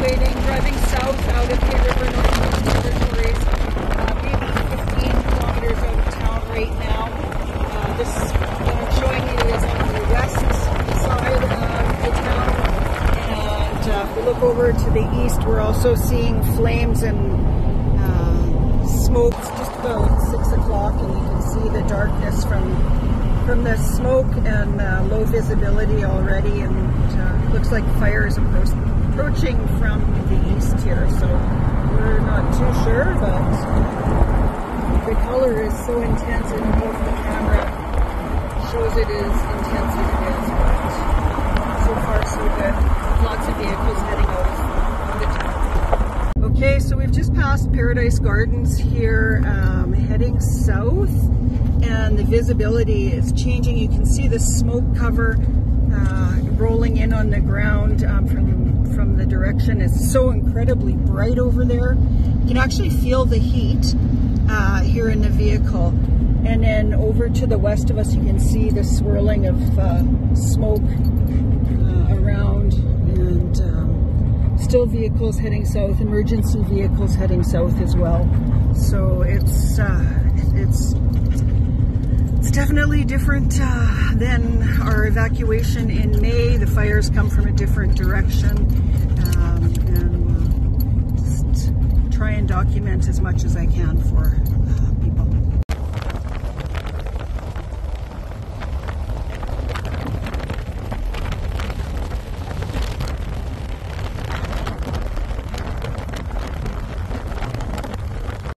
evacuating, driving south out of Hay River Northwest Territories, uh, maybe 15 kilometers out of town right now. Uh, this what I'm showing you is on the west side of the town, and uh, if we look over to the east, we're also seeing flames and uh, smoke. It's just about six o'clock, and you can see the darkness from from the smoke and uh, low visibility already, and uh, looks like fire is appro approaching from the east here. So we're not too sure, but the color is so intense. Know if the camera shows it as intense as it is, but so far so good. Lots of vehicles heading out of the town. Okay, so we've just passed Paradise Gardens here, um, heading south and the visibility is changing. You can see the smoke cover uh, rolling in on the ground um, from, from the direction. It's so incredibly bright over there. You can actually feel the heat uh, here in the vehicle. And then over to the west of us, you can see the swirling of uh, smoke uh, around and um, still vehicles heading south, emergency vehicles heading south as well. So it's, uh, it's it's definitely different uh, than evacuation in May. The fires come from a different direction. Um, and we'll just try and document as much as I can for